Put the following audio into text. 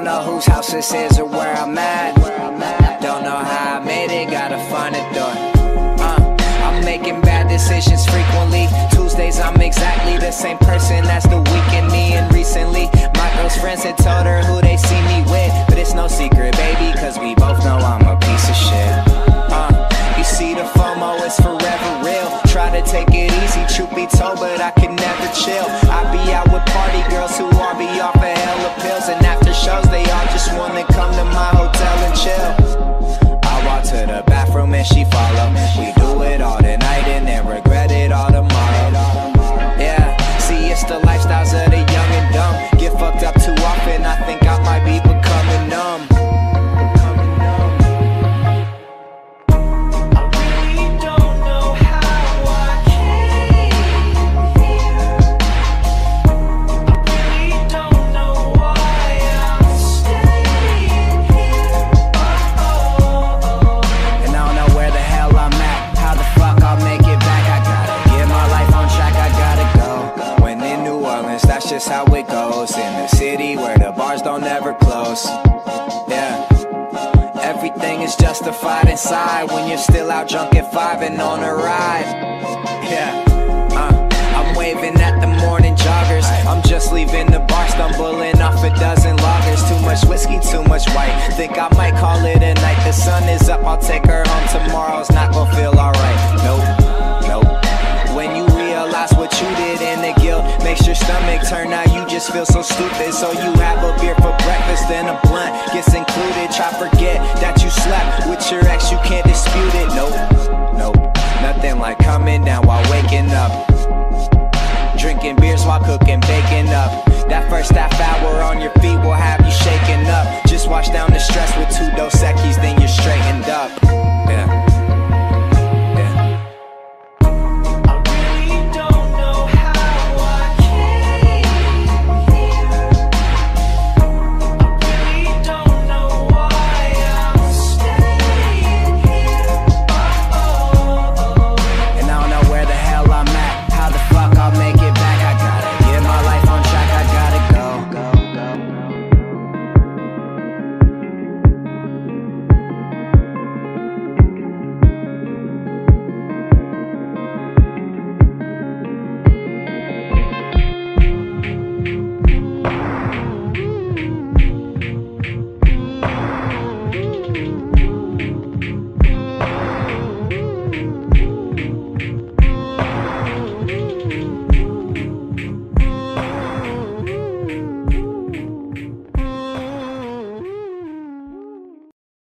Texas is or where I'm at. Don't know how I made it, gotta find a door. Uh, I'm making bad decisions frequently. Tuesdays, I'm exactly the same person as the weekend me. And recently, my girl's friends had told her who they see me with. But it's no secret, baby, cause we both know I'm a piece of shit. Uh, you see, the FOMO is forever real. Try to take it easy, truth be told, but I can never chill. I be out with party girls who all be off of hella pills. And hotel and chill. I walk to the bathroom and she follow. We do just how it goes. In the city where the bars don't ever close. Yeah. Everything is justified inside when you're still out drunk at five and on a ride. Yeah. Uh, I'm waving at the morning joggers. I'm just leaving the bar, stumbling off a dozen loggers. Too much whiskey, too much white. Think I might call it a night. The sun is up, I'll take her home. Tomorrow's not gonna feel alright. Stomach turn out, you just feel so stupid. So you have a beer for breakfast and a blunt gets included. Try forget that you slept with your ex, you can't dispute it. Nope, nope. Nothing like coming down while waking up. Drinking beers while cooking, baking up. That first half hour on your feet will have you shaking up. Just wash down the stress with two Dos Equis,